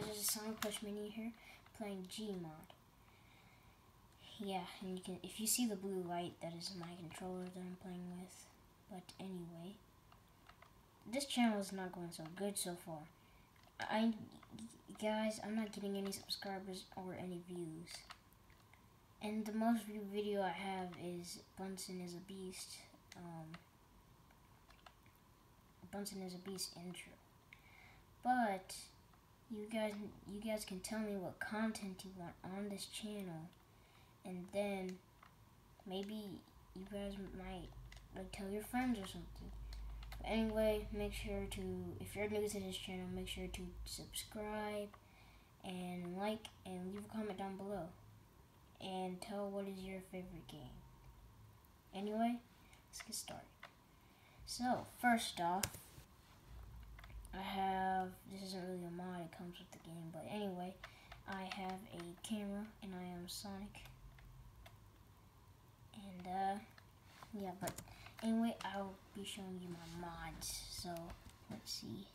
guys, there's a Sonic Plush Mania here playing Gmod. Yeah, and you can if you see the blue light, that is my controller that I'm playing with. But anyway, this channel is not going so good so far. I guys, I'm not getting any subscribers or any views. And the most viewed video I have is Bunsen is a Beast. Um, Bunsen is a Beast intro. But you guys, you guys can tell me what content you want on this channel, and then maybe you guys might like tell your friends or something. But anyway, make sure to if you're new to this channel, make sure to subscribe and like and leave a comment down below and tell what is your favorite game. Anyway, let's get started. So, first off, I have, this isn't really a mod, it comes with the game, but anyway, I have a camera, and I am Sonic. And, uh, yeah, but anyway, I'll be showing you my mods, so, let's see.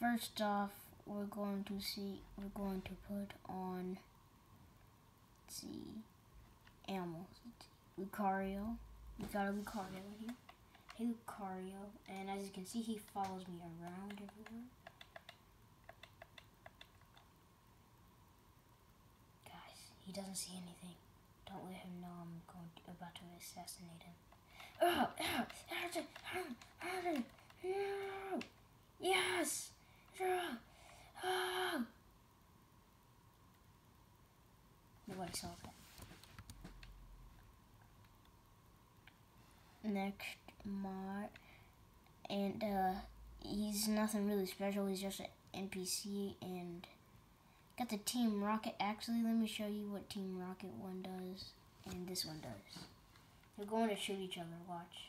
First off, we're going to see, we're going to put on, let's see, animals. Lucario, we got a Lucario here. Hey Lucario, and as you can see, he follows me around everywhere. Guys, he doesn't see anything. Don't let him know I'm going to, about to assassinate him. Oh! Yes! Oh! Nobody saw that. Next mod, and uh, he's nothing really special. He's just an NPC, and got the Team Rocket. Actually, let me show you what Team Rocket one does, and this one does. They're going to shoot each other. Watch.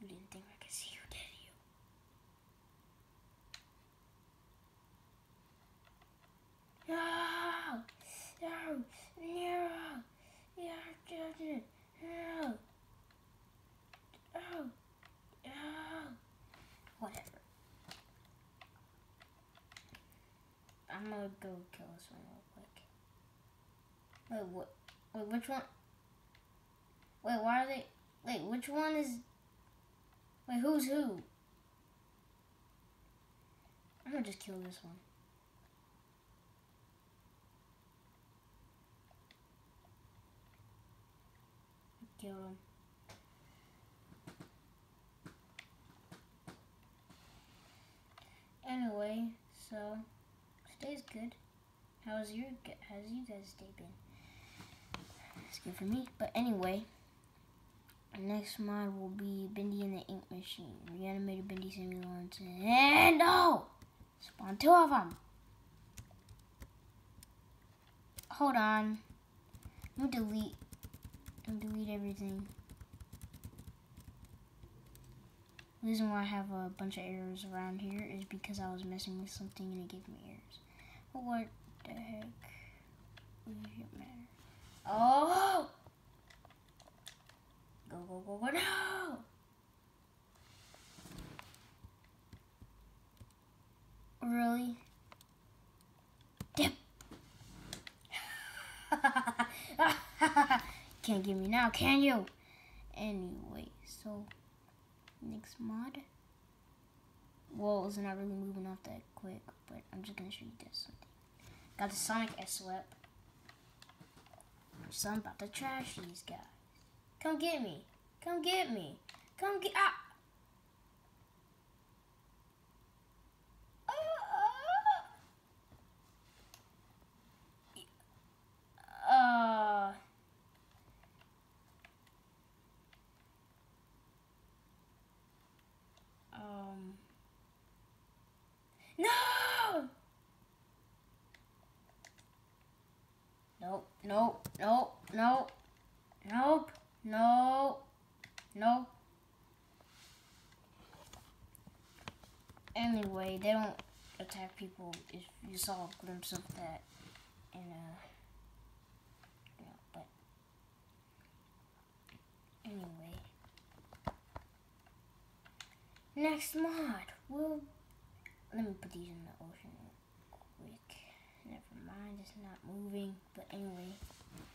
You didn't think I could see you, did you? No! No! No! You did it! No! Oh! Oh! Whatever. I'm gonna go kill this one real quick. Wait, what? Wait, which one? Wait, why are they? Wait, which one is? Wait, who's who? I'm gonna just kill this one. Kill him. Anyway, so today's good. How's your how's you guys' day been? It's good for me. But anyway, next mod will be Bendy and the Ink Machine. Reanimated Bendy Samuel and no! Spawn two of them. Hold on. Let me delete. Let me delete everything. The reason why I have a bunch of errors around here is because I was messing with something and it gave me errors. What the heck? Oh! Go, go, go, go, no! Really? Dip! Can't get me now, can you? Anyway, so next mod. Well, are not really moving off that quick, but I'm just gonna show you this. Got the Sonic SWEP. So I'm about to trash these guys. Come get me. Come get me. Come get ah. Nope, nope, nope, nope, nope, nope. Anyway, they don't attack people if you saw a glimpse of that in a... Yeah, but... Anyway. Next mod, we'll... Let me put these in the ocean. Mind, it's not moving. But anyway,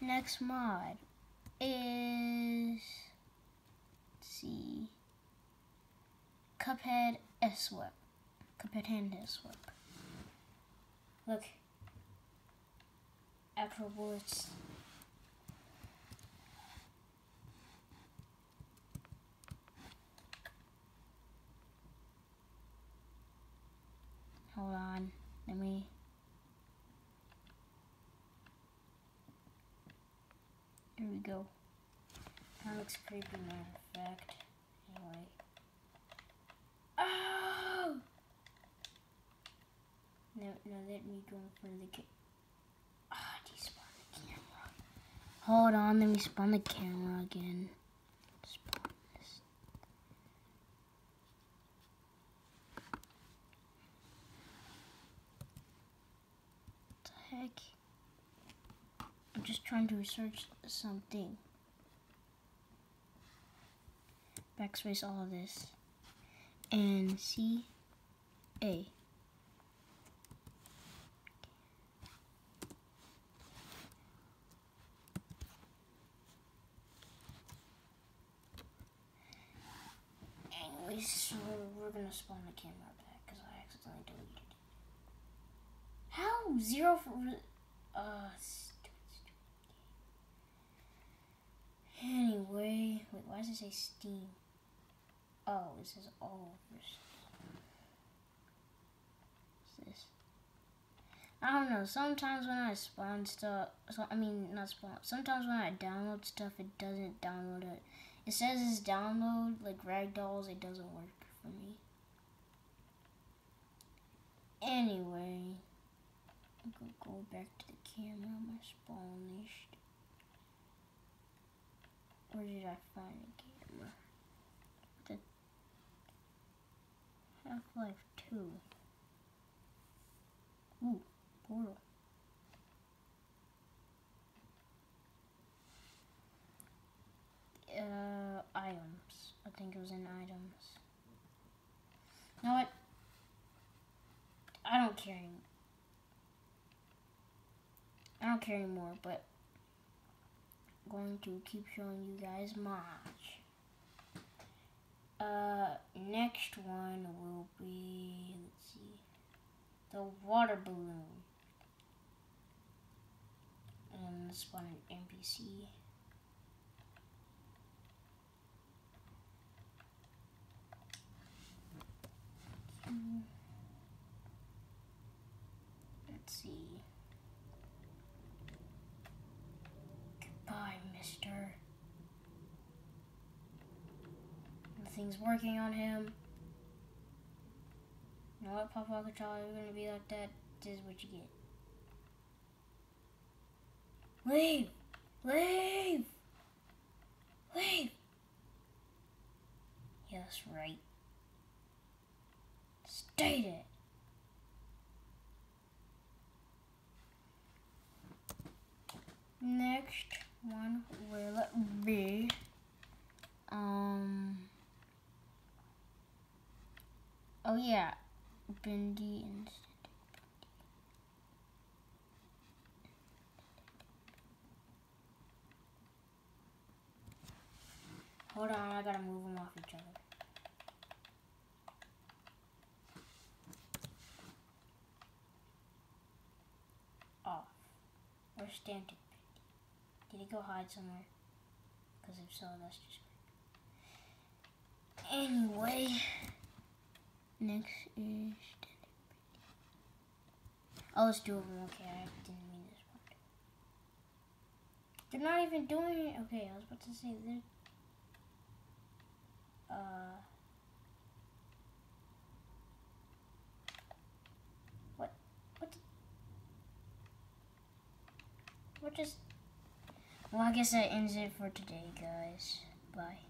next mod is see Cuphead SWEP. Cuphead hand SWEP. Look. Actual bullets. Hold on. Let me Here we go. That looks creepy, matter of fact. Anyway. Oh! Let me go in front of the camera. Ah, oh, despawn the camera. Hold on, let me spawn the camera again. I'm just trying to research something. Backspace all of this. And C A. Anyways, so we're gonna spawn the camera back because I accidentally deleted it. How? Zero for. Uh, Anyway, wait, why does it say Steam? Oh, this is all What's this? I don't know. Sometimes when I spawn stuff, so I mean not spawn. Sometimes when I download stuff, it doesn't download it. It says it's download like ragdolls. It doesn't work for me. Anyway, I'm gonna go back to the camera. My spawn list. Where did I find the camera? The Half-Life 2. Ooh, portal. Uh, items. I think it was in items. You know what? I don't care anymore. I don't care anymore, but I'm going to keep showing you guys much. Uh, next one will be, let's see, the water balloon. And this one NPC. Let's see. mister. Nothing's working on him. You know what, Papa Charlie, you're gonna be like that. This is what you get. Leave! Leave! Leave! Yes, right. State it! Next one will be um oh yeah Bendy and Hold on, I gotta move them off each other. Off. Or standing. Did he go hide somewhere? Because if so, that's just Anyway, next is Oh, let's do it. Okay, I didn't mean this one. They're not even doing it. Okay, I was about to say they're. Uh. What? What? What just. Well, I guess that ends it for today, guys. Bye.